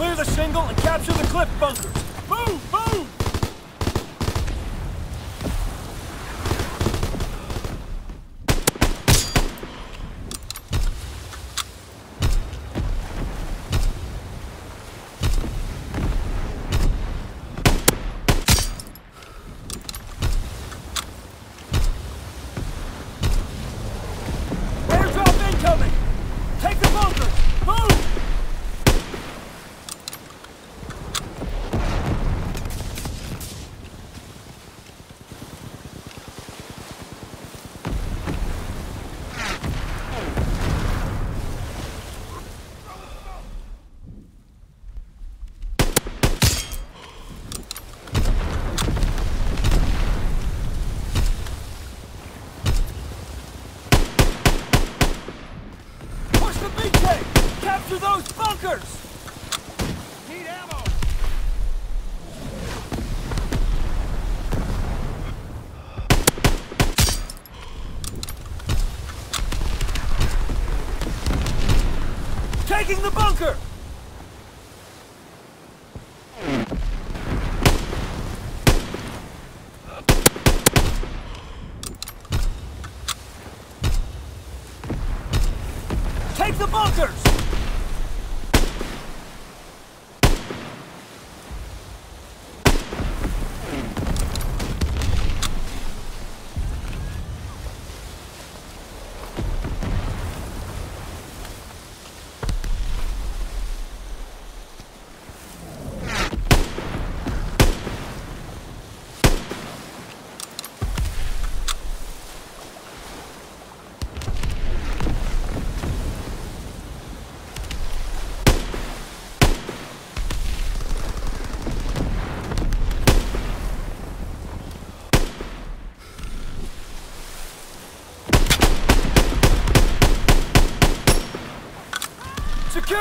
Clear the shingle and capture the cliff bunkers. Move! Move! Airdrop incoming! Take the bunkers! Move! Push the Capture those bunkers! Need ammo! Taking the bunker! Take the bunkers!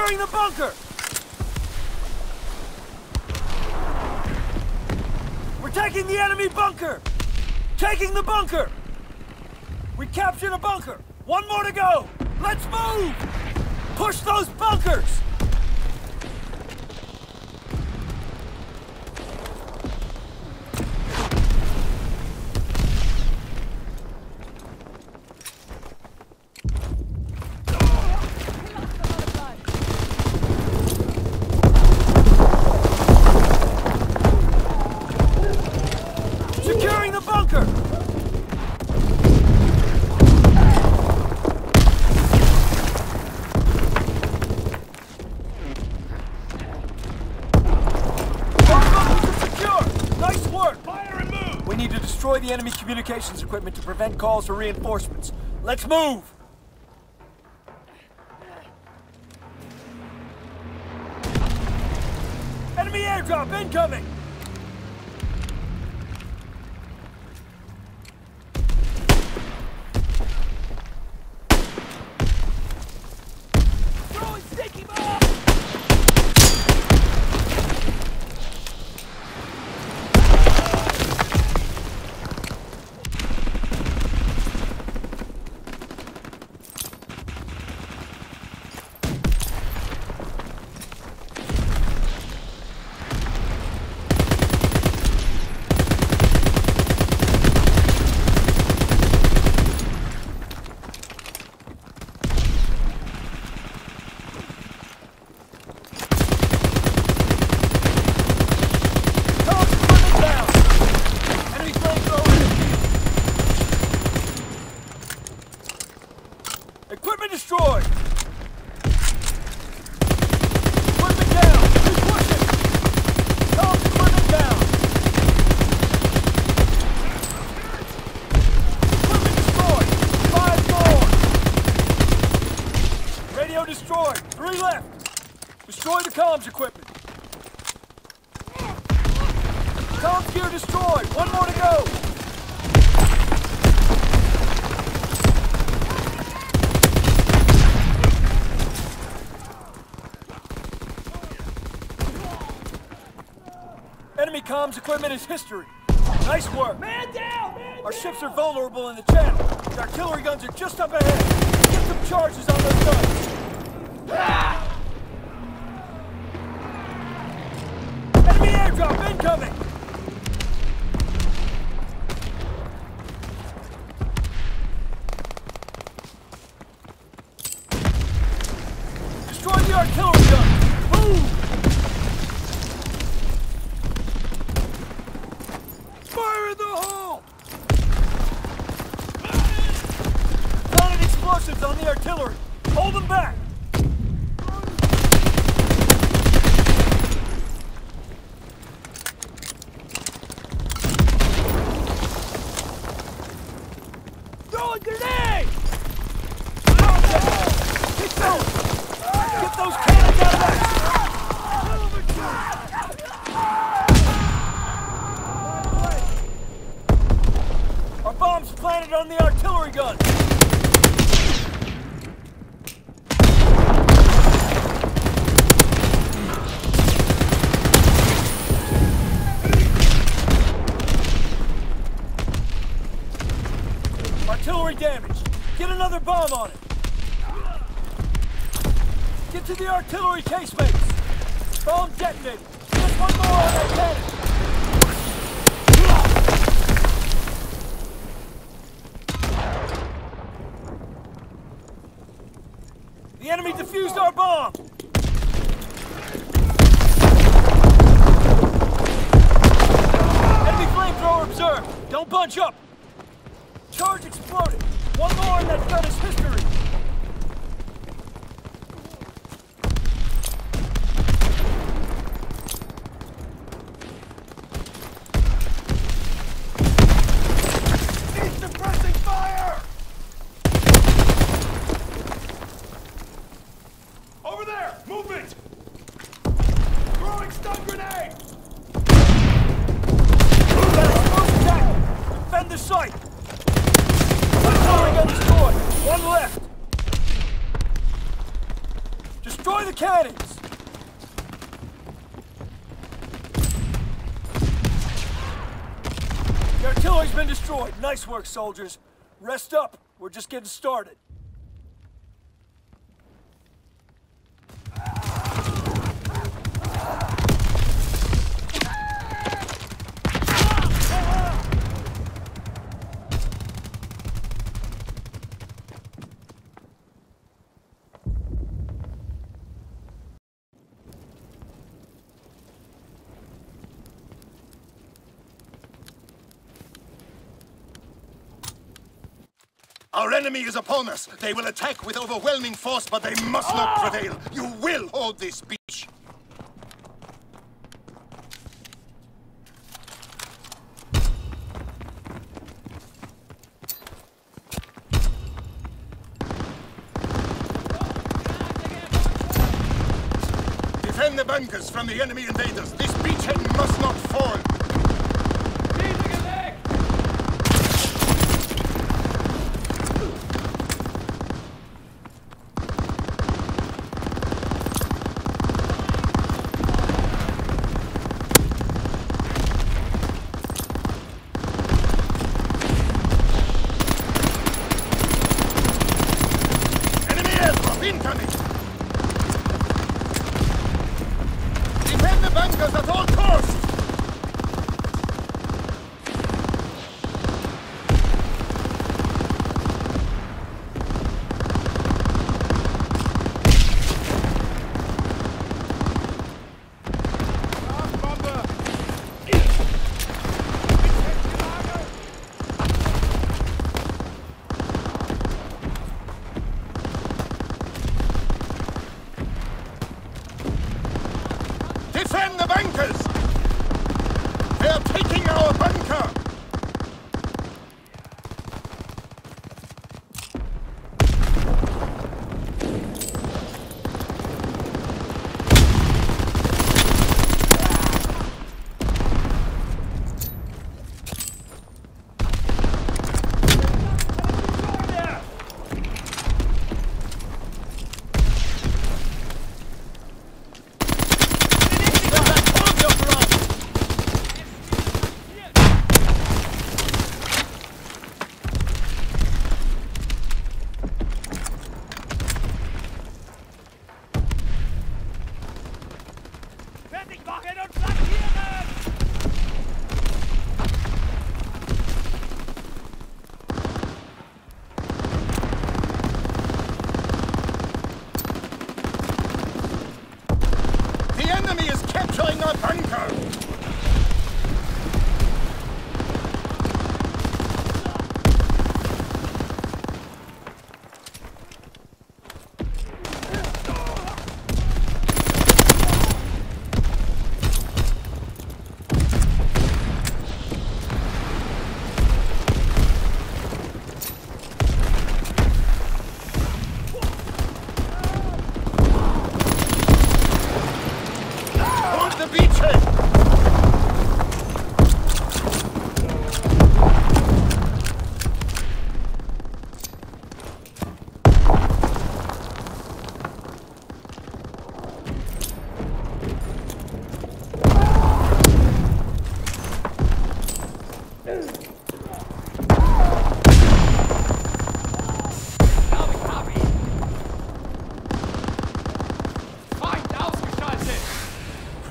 Securing the bunker! We're taking the enemy bunker! Taking the bunker! We captured a bunker! One more to go! Let's move! Push those bunkers! Enemy communications equipment to prevent calls for reinforcements. Let's move! Enemy airdrop incoming! Throwing sticky bomb! Talk equipment down! Enemy flamethrower! Equipment destroyed! Equipment down! Keep pushing! Talk equipment down! Equipment destroyed! Five more! Radio Left! Destroy the comms equipment! Comms gear destroyed! One more to go! Enemy comms equipment is history. Nice work. Man down! Man Our ships are vulnerable in the channel. The artillery guns are just up ahead. Get some charges on those guns. Incoming! Destroy the artillery gun! Move! Fire in the hole! Planted explosives on the artillery! Hold them back! Planted on the artillery gun! Artillery damage! Get another bomb on it! Get to the artillery casemates! Bomb detonated! Just one more on that cannon! The enemy defused our bomb! Enemy flamethrower observed! Don't bunch up! Charge exploded! One more and that gun is history! He's suppressing fire! Over there! Movement! Throwing stun grenade! That explosive tackle! Defend the site! Artillery gun destroyed! One left! Destroy the cannons! The artillery's been destroyed. Nice work, soldiers. Rest up. We're just getting started. Our enemy is upon us. They will attack with overwhelming force, but they must not ah! prevail. You will hold this beach. Defend the bunkers from the enemy invaders. This beachhead must not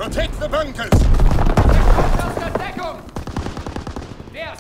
Protect the bunkers! Der Deckung! Der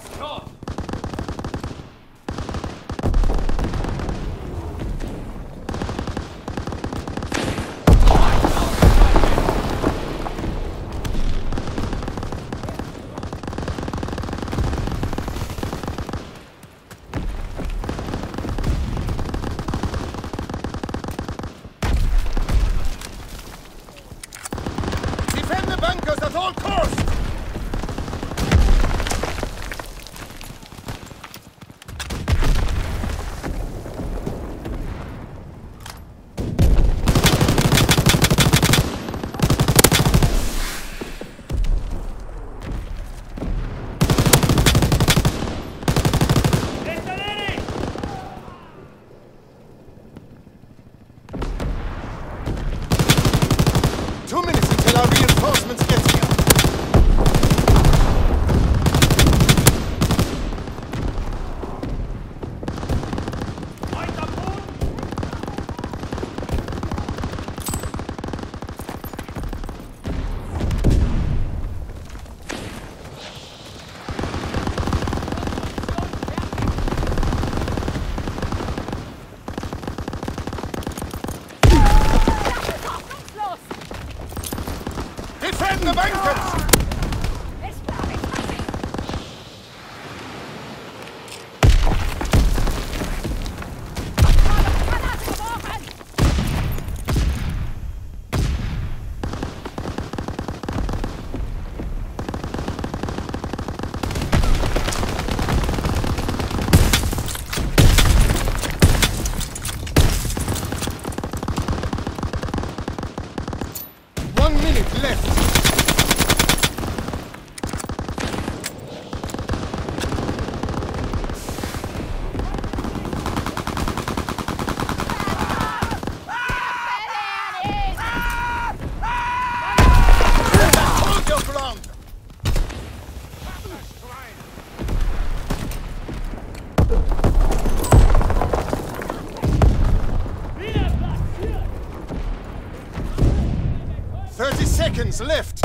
Hands lift!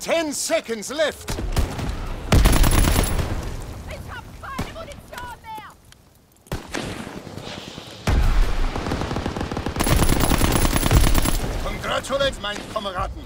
Ten seconds left! meinen Kameraden.